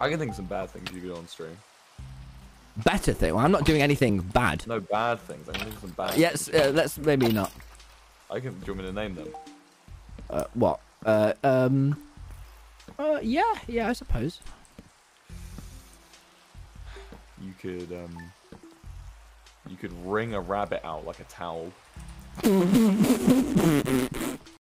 I can think of some bad things you do on stream. Better thing. Well, I'm not doing anything bad. No bad things. I can think of some bad. Yes, things. uh, let's maybe not. I can. Do you want me to name them? Uh, what? Uh, um. Uh, yeah, yeah, I suppose. You could um. You could wring a rabbit out like a towel.